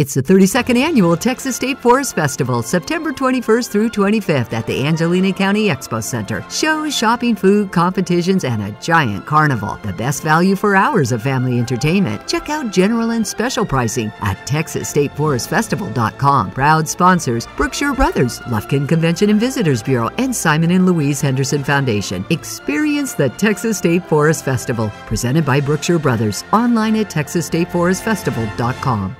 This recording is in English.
It's the 32nd annual Texas State Forest Festival, September 21st through 25th at the Angelina County Expo Center. Shows, shopping, food, competitions, and a giant carnival. The best value for hours of family entertainment. Check out general and special pricing at TexasStateForestFestival.com. Proud sponsors Brookshire Brothers, Lufkin Convention and Visitors Bureau, and Simon and Louise Henderson Foundation. Experience the Texas State Forest Festival, presented by Brookshire Brothers, online at TexasStateForestFestival.com.